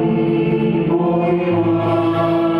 Boy, boy, boy.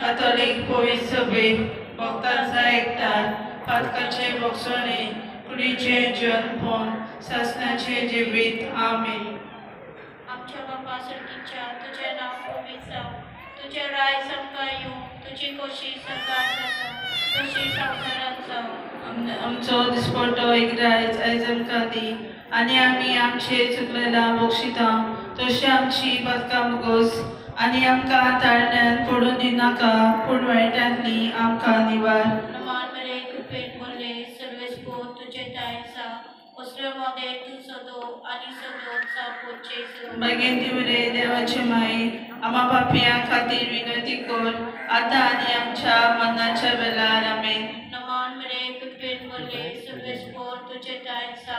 कातोलीक पवित्र सभे भक्तांचा एकठार पातकाचे बक्षणे कुडीचे जन्मपण सासनाचे जिवीत आमच्या बापा सर्गीच्या तुझे नाव पवित्र तुझे राय समका येऊ तुझी कशी सरकार जाता तशी संसारात जावं आमचो दिसपट्टो एक रायज आयज आमकां दी आनी आमी आमचे चुकलेला बक्षिता तशी आमची बदकां मुगोस आनी आमकां ताळण्यान पडून दिनाका पूण वायटांतली आमकां निवार. नमान मरे कृपेन बोले सर्वेस पो तुझे टायसा उसरे मोदे तू सदो आणि सदो सापोचे सो. मागीर दिवरे देवाचे माई. आमा पापयां खातीर विनंती कर आतां आनी आमच्या मनाच्या वेळार आमेन. नमान मरे कृपेन बोले सर्वेस पो तुझे टायसा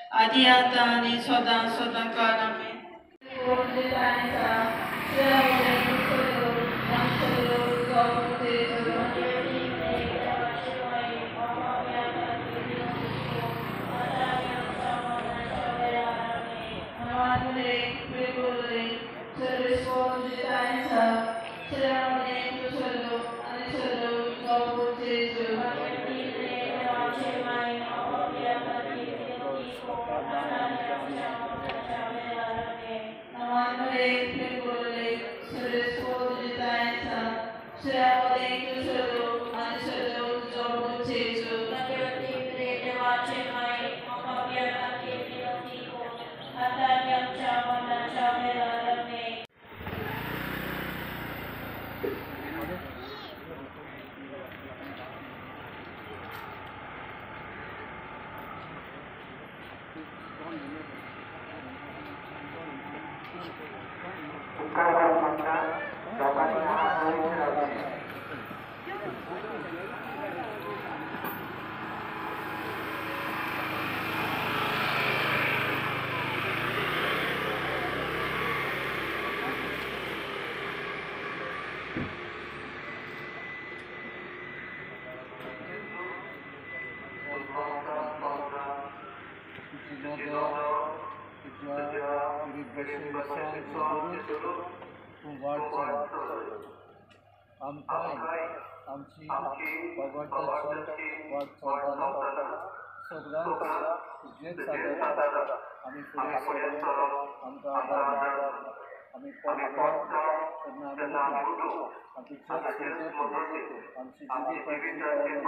पवित्र आदी आतां आनी सदां सदां काल आमेन dapat আমকাই আমচি ভগবদ্দর্শন বর্ধমান সোগ্রাম গ্রেট সাগর আমি পুরী সোগ্রাম আমকা আমি পদ্মা কর্ণাটক আমি আমচি জীবিত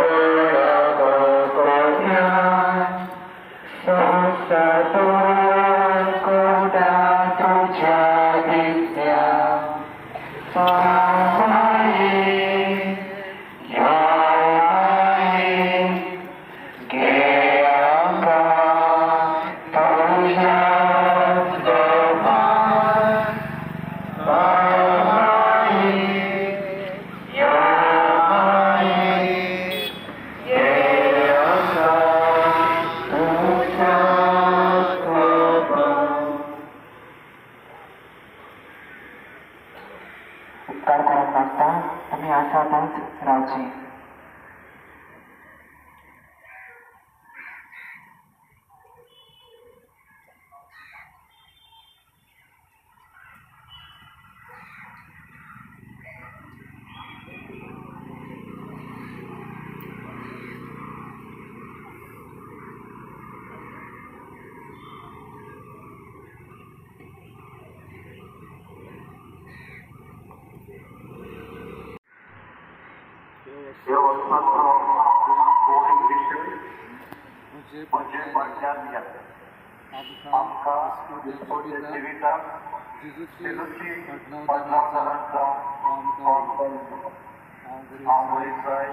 बरी जाय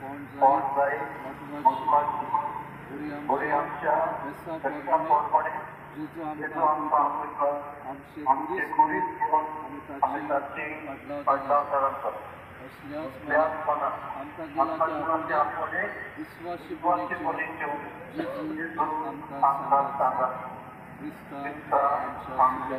कोण जाय मटमाची बरी आमच्या बेसा पोरपणे जिजू आमकां आमचे कुरीत आमी ताची पडणवदान असल्याच आमकां गेला ते आपणे विश्वासी बोलीच्यो जिजू आमकां सांगा क्रिस्ता आमच्या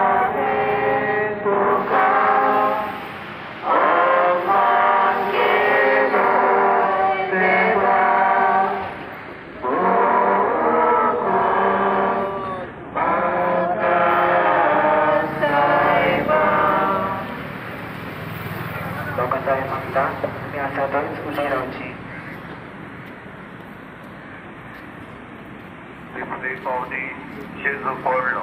मागता आमी आसातच उणी रावची We pray for the जेजू पडलो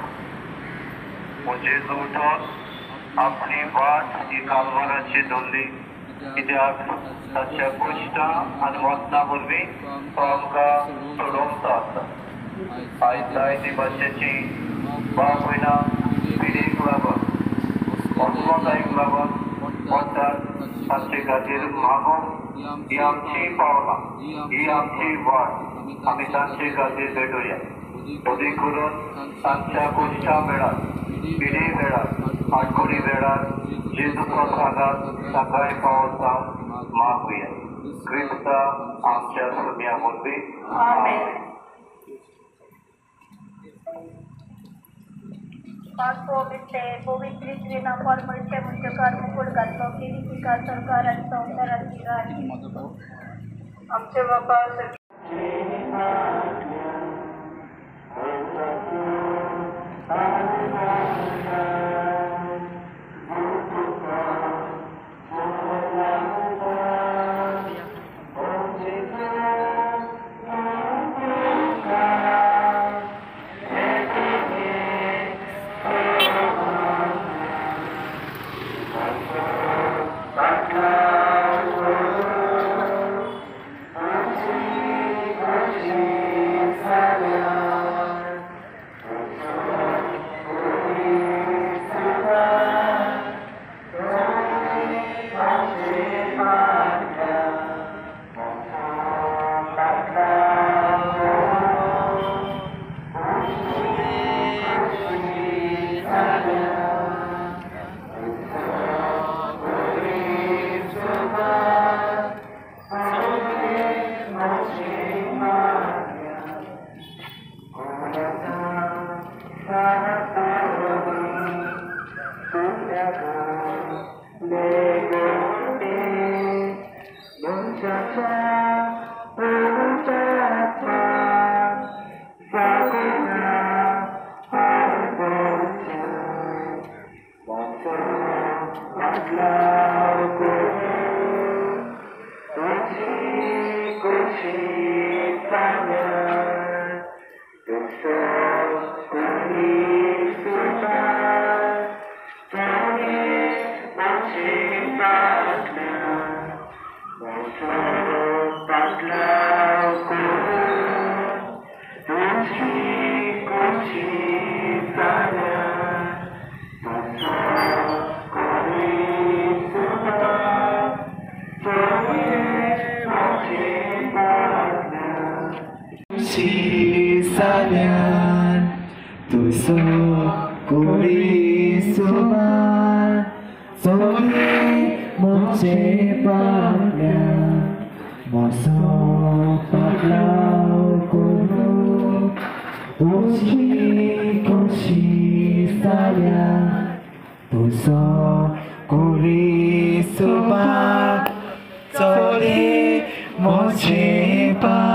मग जेजू उठोन आपली वाट ही कालवाराची दवरली कित्याक ताच्या कश्टां आनी वतना वरवीं तो आमकां सोडोवचो आसा आयज जायती भाशेची बाब भयणां पिडीक लागून वचवतायक लागून অর্থাৎ শাস্ত্রী গাজীর মাহবুব ইয়ামছি পাওলা ইয়ামছি ওয়ার্ড আমি শাস্ত্রী গাজীর বেডুরিয়া। অধিক করুন সাচ্চা কুষ্ঠা বেড়া বিড়ি বেড়া আটকুড়ি বেড়া জিন্দু প্রথাগা টাকায় পাওয়া মা হইয়া। কৃপতা আমচা সুমিয়া বলবি वरवीं Amen. Paso este पवित्र श्रीना फॉर्मलचे मुख्य कर्मकुल घातलो केली तिका सरकारान संवसारात आमचे बाबा tomar, foguei monte pamia, moço paglau coro, uchi conchi saia, puso cori soba, soli monte pamia.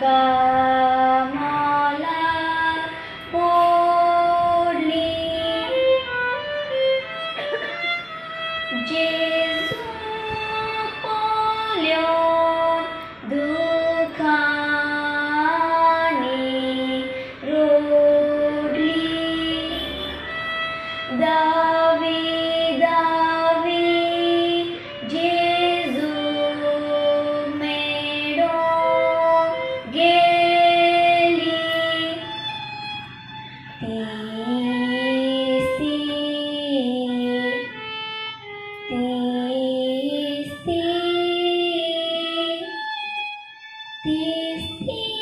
God. This is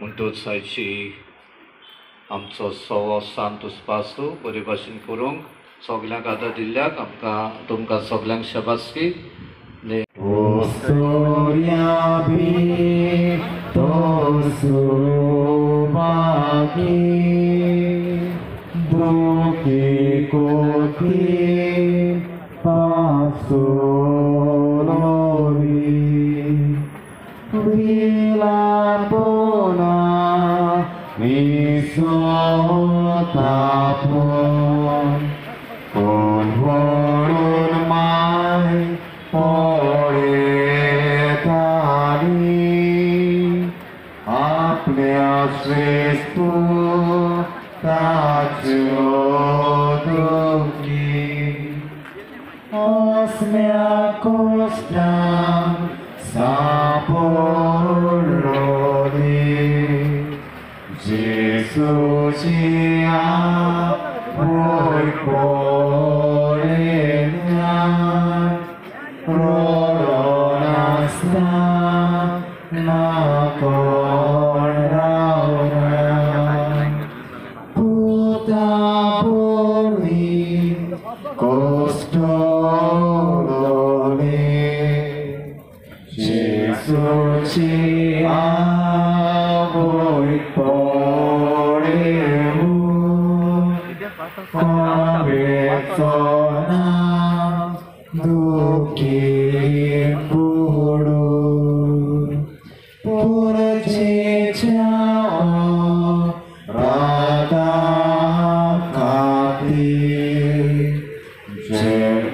म्हण तो आयची आमचो सवो सांत उस्पासू बरे भाशेन करूंक सगल्यांक आदार दिल्ल्याक आमकां तुमकां सगल्यांक शाबासकी. तो Subhagi pila pona mi sota pon kon horon mai pore tani apne asvestu tachyo dhuki asmea kostam sa 쏘지 않고 있고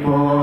Oh.